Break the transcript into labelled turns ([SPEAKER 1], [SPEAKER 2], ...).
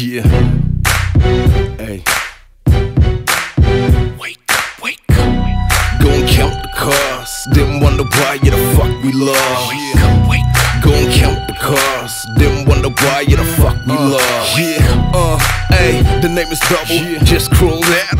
[SPEAKER 1] Yeah. Hey. Wake up, wake up. Go and count the cost. Then wonder why you the fuck we lost. Wake up, wake up. Go and count the cost. Then wonder why you the fuck we uh, lost. Yeah. Uh. Hey. The name is Double. Just crawled out